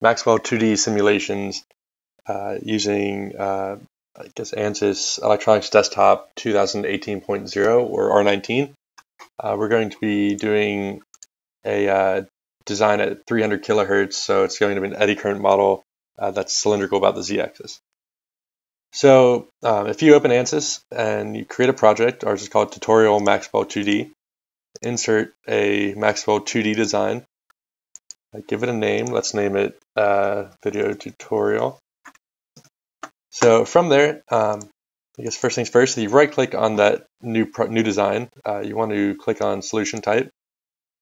Maxwell 2D simulations uh, using, uh, I guess, ANSYS Electronics Desktop 2018.0 or R19. Uh, we're going to be doing a uh, design at 300 kilohertz, so it's going to be an eddy current model uh, that's cylindrical about the z-axis. So um, if you open ANSYS and you create a project, ours is called Tutorial Maxwell 2D, insert a Maxwell 2D design, give it a name, let's name it uh, video tutorial. So from there, um, I guess first things first, you right click on that new new design, uh, you want to click on solution type,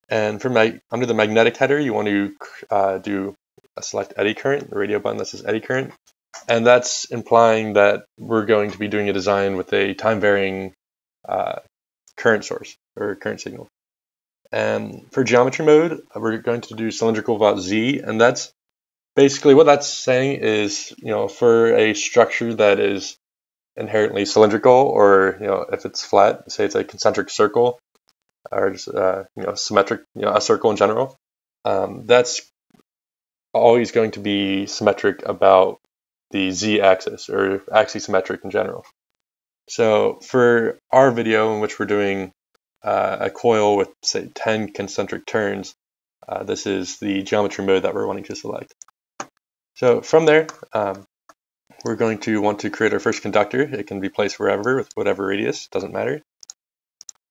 and for under the magnetic header, you want to uh, do select eddy current, the radio button that says eddy current. And that's implying that we're going to be doing a design with a time varying uh, current source or current signal. And for geometry mode, we're going to do cylindrical about Z, and that's basically what that's saying is, you know, for a structure that is inherently cylindrical, or you know, if it's flat, say it's a concentric circle, or just uh, you know symmetric, you know, a circle in general. Um, that's always going to be symmetric about the z-axis or axisymmetric in general. So for our video in which we're doing uh, a coil with say 10 concentric turns, uh, this is the geometry mode that we're wanting to select. So from there, um, we're going to want to create our first conductor. It can be placed wherever with whatever radius, doesn't matter.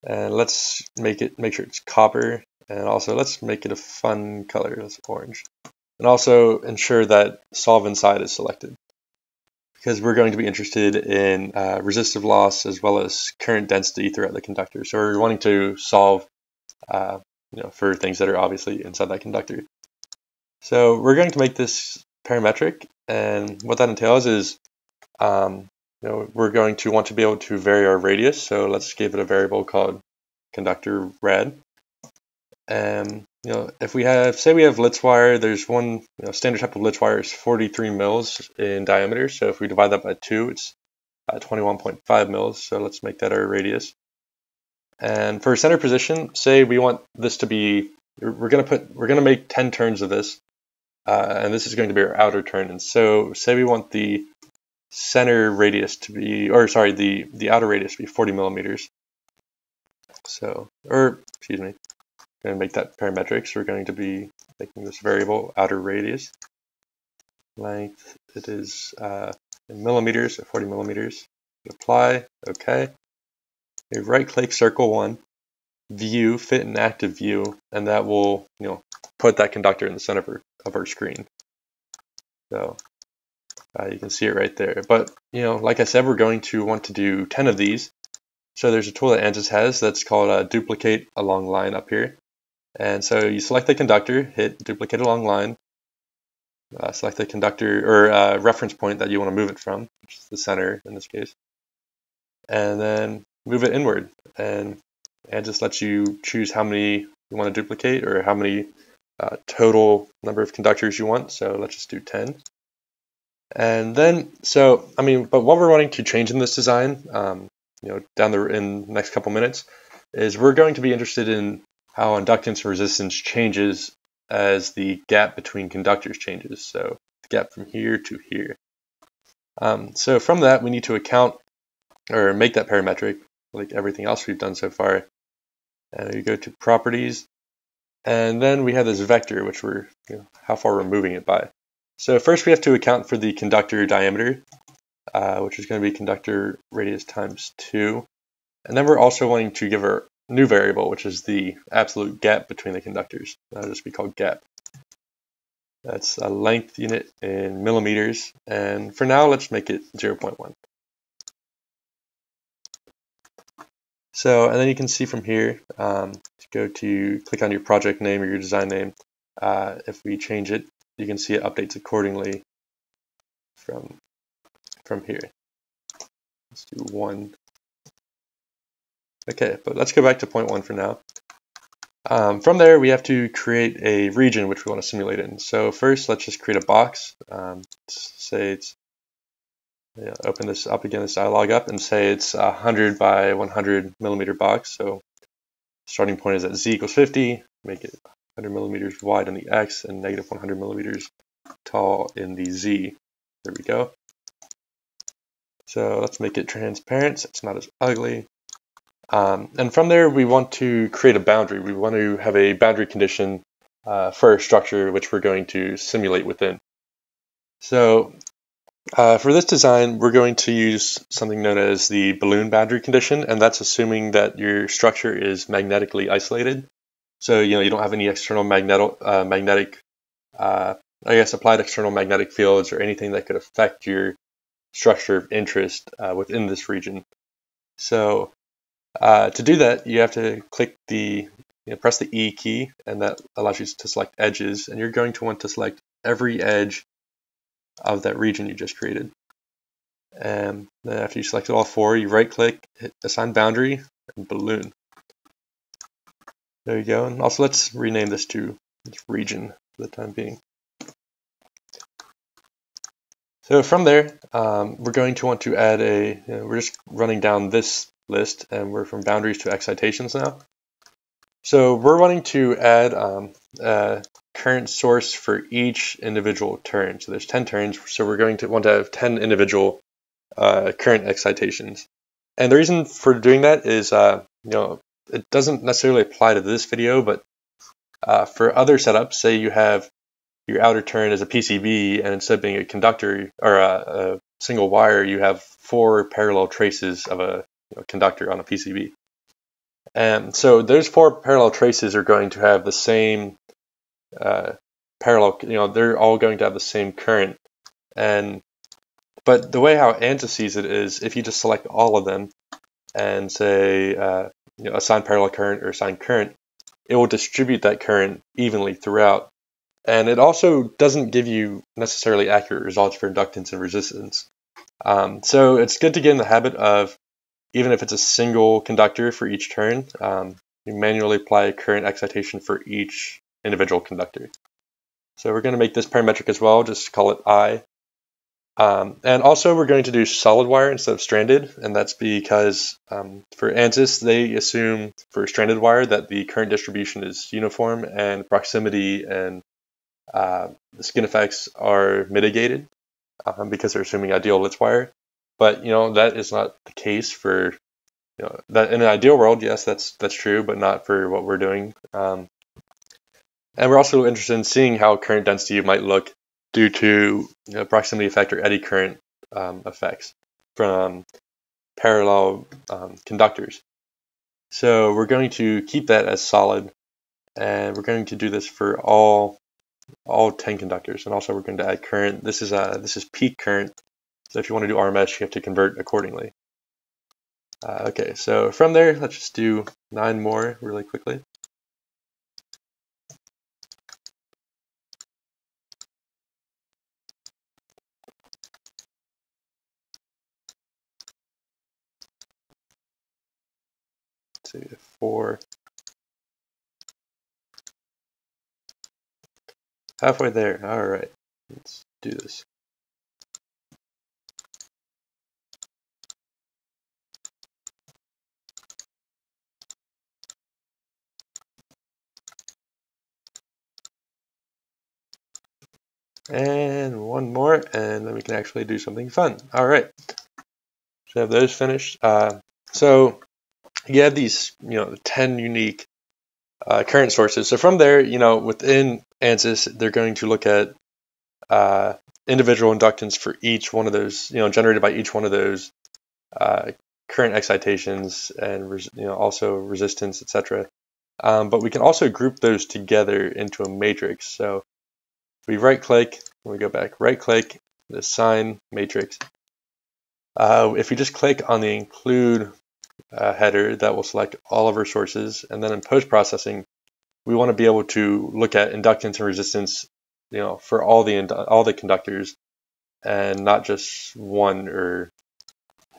And let's make it make sure it's copper and also let's make it a fun color, that's orange. And also ensure that solve inside is selected because we're going to be interested in uh, resistive loss as well as current density throughout the conductor. So we're wanting to solve uh, you know, for things that are obviously inside that conductor. So we're going to make this parametric and what that entails is um, you know, we're going to want to be able to vary our radius. So let's give it a variable called conductor rad. And you know, if we have, say we have Litz wire, there's one you know, standard type of Litz wire is 43 mils in diameter. So if we divide that by two, it's uh, 21.5 mils. So let's make that our radius. And for center position, say we want this to be, we're going to put, we're going to make 10 turns of this. Uh, and this is going to be our outer turn. And so say we want the center radius to be, or sorry, the, the outer radius to be 40 millimeters. So, or excuse me, going to make that parametric. So we're going to be making this variable outer radius. Length, it is uh, in millimeters, so 40 millimeters. Apply, okay. We right click circle one, view, fit in active view, and that will, you know, put that conductor in the center of our, of our screen. So uh, you can see it right there. But, you know, like I said, we're going to want to do 10 of these. So there's a tool that ANSYS has that's called a duplicate along line up here. And so you select the conductor, hit duplicate along line, uh, select the conductor or uh, reference point that you want to move it from, which is the center in this case, and then move it inward. And and just lets you choose how many you want to duplicate or how many uh, total number of conductors you want. So let's just do 10. And then, so, I mean, but what we're wanting to change in this design, um, you know, down the in the next couple minutes, is we're going to be interested in how inductance resistance changes as the gap between conductors changes. So the gap from here to here. Um, so from that, we need to account or make that parametric like everything else we've done so far. And we go to properties, and then we have this vector, which we're you know, how far we're moving it by. So first we have to account for the conductor diameter, uh, which is going to be conductor radius times 2. And then we're also wanting to give our new variable, which is the absolute gap between the conductors. That'll just be called gap. That's a length unit in millimeters. And for now, let's make it 0.1. So, and then you can see from here, um, to go to click on your project name or your design name. Uh, if we change it, you can see it updates accordingly from, from here. Let's do one Okay, but let's go back to point one for now. Um, from there, we have to create a region which we want to simulate in. So first, let's just create a box. Um, say it's, yeah, open this up again, this dialog up, and say it's a 100 by 100 millimeter box. So starting point is at z equals 50, make it 100 millimeters wide in the x and negative 100 millimeters tall in the Z. There we go. So let's make it transparent so it's not as ugly. Um, and from there, we want to create a boundary. We want to have a boundary condition uh, for a structure which we're going to simulate within. So uh, for this design, we're going to use something known as the balloon boundary condition, and that's assuming that your structure is magnetically isolated. So you know you don't have any external magnetic, uh, magnetic, uh, I guess, applied external magnetic fields or anything that could affect your structure of interest uh, within this region. So uh, to do that, you have to click the, you know, press the E key, and that allows you to select edges, and you're going to want to select every edge of that region you just created. And then after you select all four, you right click, hit assign boundary, and balloon. There you go. And also let's rename this to region for the time being. So from there, um, we're going to want to add a, you know, we're just running down this list and we're from boundaries to excitations now. So we're wanting to add um, a current source for each individual turn. So there's 10 turns, so we're going to want to have 10 individual uh, current excitations. And the reason for doing that is, uh, you know, it doesn't necessarily apply to this video, but uh, for other setups, say you have your outer turn as a PCB, and instead of being a conductor or a, a single wire, you have four parallel traces of a you know, conductor on a PCB. And so those four parallel traces are going to have the same uh, parallel, you know, they're all going to have the same current. And but the way how ANSYS sees it is if you just select all of them and say uh, you know, assign parallel current or assign current, it will distribute that current evenly throughout and it also doesn't give you necessarily accurate results for inductance and resistance. Um, so it's good to get in the habit of, even if it's a single conductor for each turn, um, you manually apply a current excitation for each individual conductor. So we're going to make this parametric as well, just call it I. Um, and also we're going to do solid wire instead of stranded, and that's because um, for ANSYS, they assume for stranded wire that the current distribution is uniform and proximity and uh, skin effects are mitigated um, because they're assuming ideal Litz wire. But you know that is not the case for you know that in an ideal world, yes, that's that's true, but not for what we're doing. Um, and we're also interested in seeing how current density might look due to you know, proximity effect or eddy current um, effects from parallel um, conductors. So we're going to keep that as solid, and we're going to do this for all all 10 conductors. And also we're going to add current. This is uh, this is peak current. So if you want to do RMS, you have to convert accordingly. Uh, okay, so from there, let's just do nine more really quickly. Let's four, Halfway there. All right. Let's do this. And one more, and then we can actually do something fun. All right. So have those finished. Uh, so you have these, you know, 10 unique uh, current sources. So from there, you know, within ANSYS, they're going to look at uh, individual inductance for each one of those, you know, generated by each one of those uh, current excitations and, you know, also resistance, etc. Um, but we can also group those together into a matrix. So we right click, we go back, right click, the sign matrix. Uh, if you just click on the include uh, header that will select all of our sources. And then in post-processing, we want to be able to look at inductance and resistance, you know, for all the all the conductors, and not just one or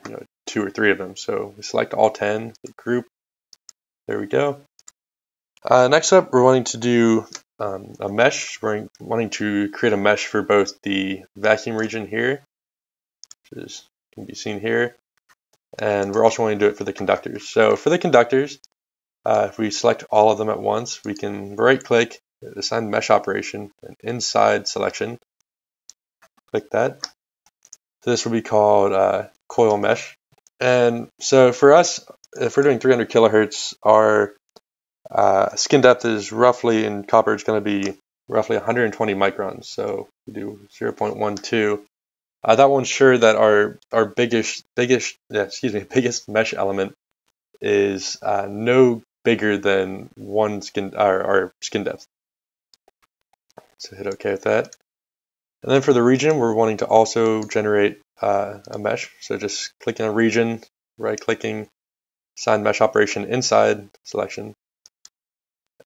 you know two or three of them. So we select all ten, group. There we go. Uh, next up, we're wanting to do um, a mesh. We're wanting to create a mesh for both the vacuum region here, which is, can be seen here, and we're also wanting to do it for the conductors. So for the conductors, uh, if we select all of them at once, we can right click, assign mesh operation, and inside selection, click that. This will be called uh, coil mesh. And so for us, if we're doing 300 kilohertz, our uh, skin depth is roughly in copper, it's going to be roughly 120 microns. So we do 0.12. Uh, that will ensure that our our biggest biggest excuse me biggest mesh element is uh, no bigger than one skin our, our skin depth. So hit OK with that. And then for the region, we're wanting to also generate uh, a mesh. So just clicking on a region, right clicking, assign mesh operation inside selection.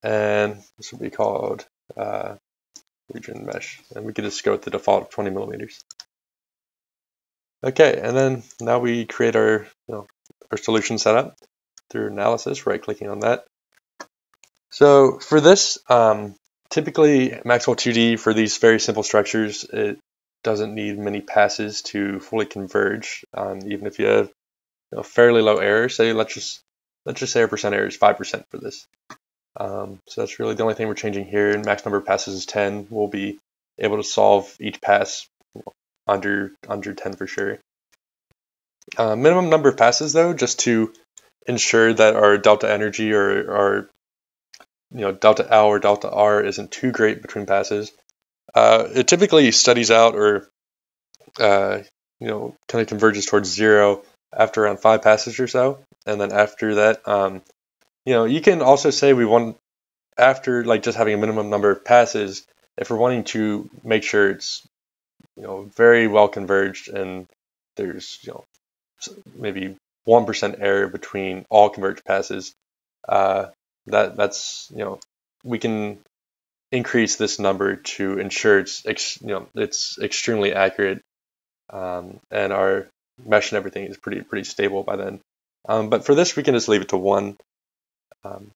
And this will be called uh, region mesh. And we can just go with the default of 20 millimeters. Okay, and then now we create our, you know, our solution setup through analysis, right clicking on that. So for this, um, typically Maxwell 2D for these very simple structures, it doesn't need many passes to fully converge. Um, even if you have you know, fairly low error, say let's just let's just say our percent error is five percent for this. Um, so that's really the only thing we're changing here. And max number of passes is 10. We'll be able to solve each pass under under 10 for sure. Uh, minimum number of passes though, just to ensure that our delta energy or our you know delta L or delta R isn't too great between passes. Uh, it typically studies out or uh, you know kind of converges towards zero after around five passes or so, and then after that, um, you know, you can also say we want after like just having a minimum number of passes. If we're wanting to make sure it's you know very well converged and there's you know maybe one percent error between all converged passes, uh, that that's you know we can increase this number to ensure it's ex, you know it's extremely accurate um, and our mesh and everything is pretty pretty stable by then. Um, but for this, we can just leave it to one. Um,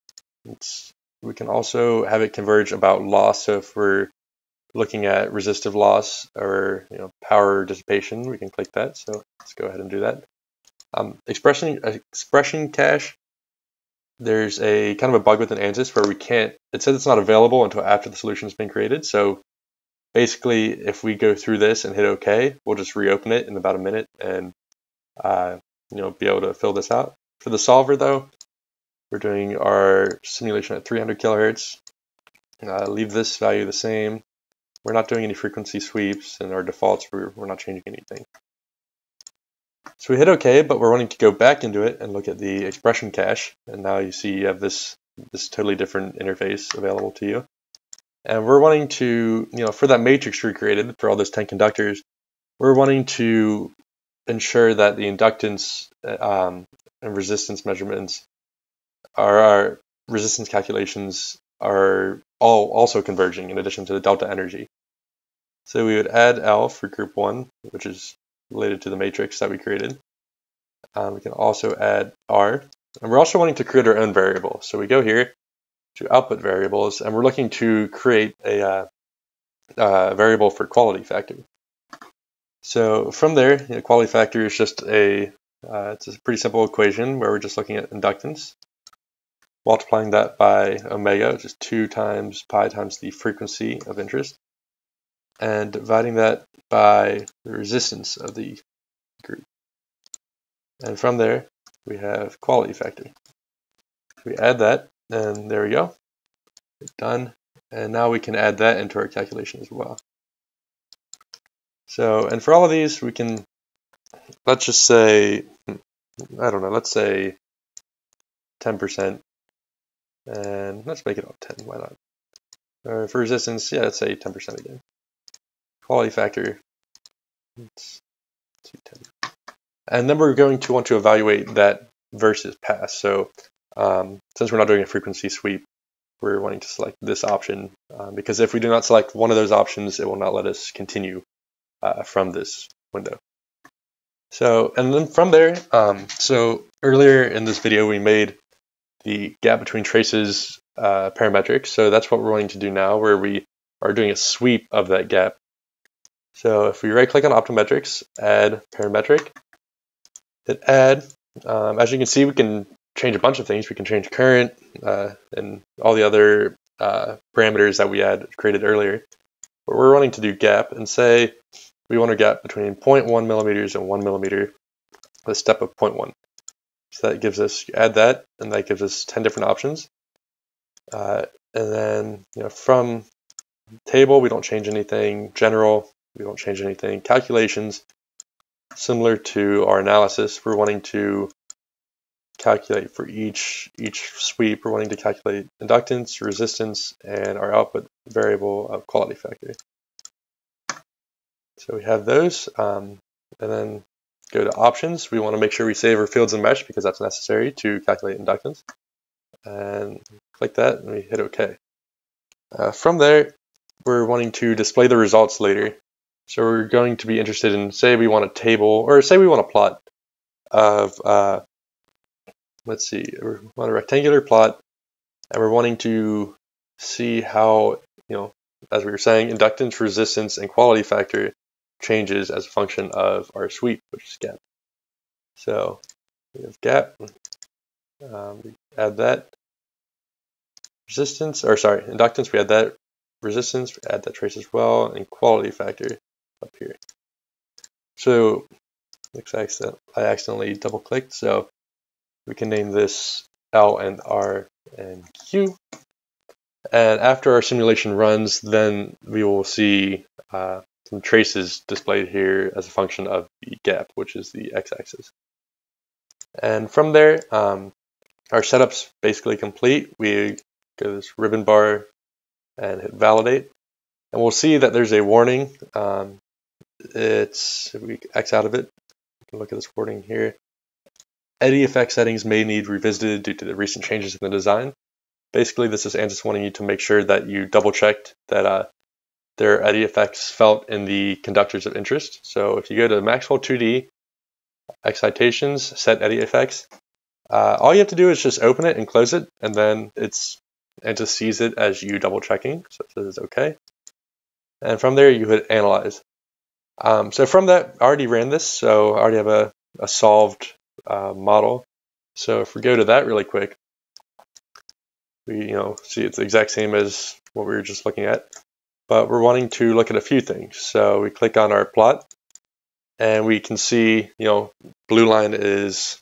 we can also have it converge about loss. So if we're looking at resistive loss or you know power dissipation, we can click that. So let's go ahead and do that. Um, expression expression cache there's a kind of a bug with an ANSYS where we can't, it says it's not available until after the solution has been created. So basically, if we go through this and hit OK, we'll just reopen it in about a minute and uh, you know be able to fill this out. For the solver though, we're doing our simulation at 300 kilohertz. Uh, leave this value the same. We're not doing any frequency sweeps and our defaults, we're, we're not changing anything. So we hit OK, but we're wanting to go back into it and look at the expression cache. And now you see you have this, this totally different interface available to you. And we're wanting to, you know, for that matrix we created for all those 10 conductors, we're wanting to ensure that the inductance um, and resistance measurements are our resistance calculations are all also converging in addition to the delta energy. So we would add L for group one, which is related to the matrix that we created. Um, we can also add R. And we're also wanting to create our own variable. So we go here to output variables, and we're looking to create a uh, uh, variable for quality factor. So from there, you know, quality factor is just a, uh, it's a pretty simple equation where we're just looking at inductance, multiplying that by omega, which is 2 times pi times the frequency of interest, and dividing that by the resistance of the group. And from there, we have quality factor. We add that, and there we go. Done. And now we can add that into our calculation as well. So, and for all of these, we can, let's just say, I don't know, let's say 10%. And let's make it all 10, why not? Or for resistance, yeah, let's say 10% again quality factor. 10. And then we're going to want to evaluate that versus pass. So um, since we're not doing a frequency sweep, we're wanting to select this option um, because if we do not select one of those options, it will not let us continue uh, from this window. So, and then from there, um, so earlier in this video, we made the gap between traces uh, parametric. So that's what we're wanting to do now, where we are doing a sweep of that gap so if we right click on Optimetrics, add parametric, hit add, um, as you can see, we can change a bunch of things. We can change current uh, and all the other uh, parameters that we had created earlier. But we're wanting to do gap and say we want a gap between 0.1 millimeters and 1 millimeter a step of 0.1. So that gives us, add that, and that gives us 10 different options. Uh, and then you know, from table, we don't change anything. General, we don't change anything. Calculations, similar to our analysis, we're wanting to calculate for each each sweep. We're wanting to calculate inductance, resistance, and our output variable of quality factor. So we have those, um, and then go to options. We want to make sure we save our fields and mesh because that's necessary to calculate inductance. And click that, and we hit OK. Uh, from there, we're wanting to display the results later. So we're going to be interested in, say we want a table, or say we want a plot of, uh, let's see, we want a rectangular plot, and we're wanting to see how, you know, as we were saying, inductance, resistance, and quality factor changes as a function of our sweep, which is gap. So we have gap, um, we add that resistance, or sorry, inductance, we add that resistance, we add that trace as well, and quality factor up here. So looks like I accidentally double clicked, so we can name this L and R and Q. And after our simulation runs, then we will see uh, some traces displayed here as a function of the gap, which is the x-axis. And from there, um, our setup's basically complete. We go to this ribbon bar and hit validate. And we'll see that there's a warning. Um, it's, if we X out of it, look at this warning here. Eddy effect settings may need revisited due to the recent changes in the design. Basically, this is ANSYS wanting you to make sure that you double checked that uh, there are eddy effects felt in the conductors of interest. So if you go to Maxwell 2D, excitations, set eddy effects, uh, all you have to do is just open it and close it, and then it's and just sees it as you double checking. So it says okay. And from there, you hit analyze. Um, so from that, I already ran this, so I already have a, a solved uh, model. So if we go to that really quick, we you know see it's the exact same as what we were just looking at but we're wanting to look at a few things. So we click on our plot and we can see, you know, blue line is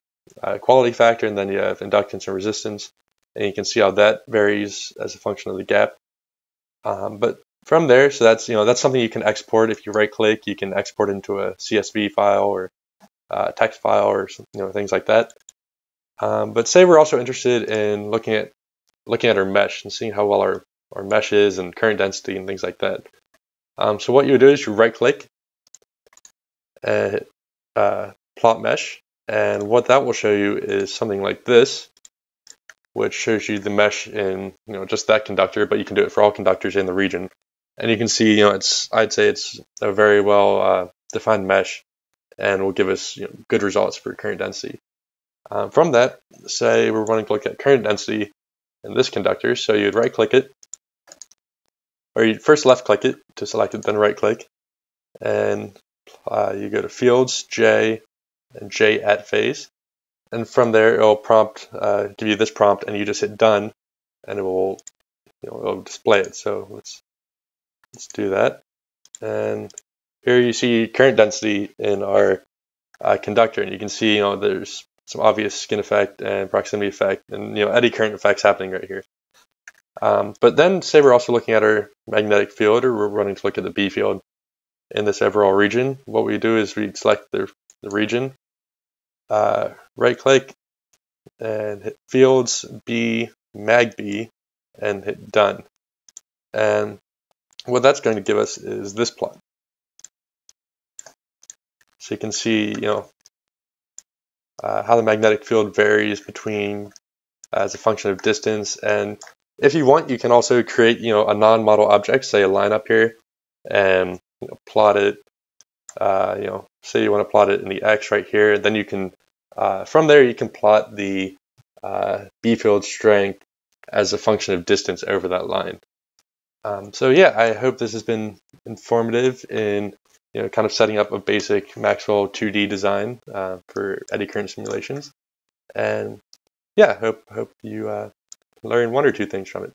quality factor and then you have inductance and resistance and you can see how that varies as a function of the gap. Um, but from there, so that's, you know, that's something you can export. If you right click, you can export into a CSV file or a text file or, you know, things like that. Um, but say we're also interested in looking at looking at our mesh and seeing how well our or meshes and current density and things like that. Um, so what you do is you right click and uh, plot mesh and what that will show you is something like this which shows you the mesh in you know just that conductor but you can do it for all conductors in the region and you can see you know it's I'd say it's a very well uh, defined mesh and will give us you know, good results for current density. Um, from that, say we're wanting to look at current density in this conductor, so you'd right click it or you first left click it to select it, then right click, and uh, you go to Fields, J, and J at phase. And from there, it'll prompt, uh, give you this prompt, and you just hit done, and it will, you know, it'll display it. So let's let's do that. And here you see current density in our uh, conductor, and you can see, you know, there's some obvious skin effect and proximity effect, and you know, eddy current effects happening right here. Um, but then say we're also looking at our magnetic field or we're running to look at the B field in this overall region. What we do is we select the, the region, uh, right click and hit fields B, mag B and hit done. And what that's going to give us is this plot. So you can see, you know, uh, how the magnetic field varies between uh, as a function of distance and if you want, you can also create, you know, a non-model object, say a line up here, and plot it. Uh, you know, say you want to plot it in the x right here. Then you can, uh, from there, you can plot the uh, B field strength as a function of distance over that line. Um, so yeah, I hope this has been informative in you know kind of setting up a basic Maxwell 2D design uh, for eddy current simulations. And yeah, hope hope you uh, learn one or two things from it.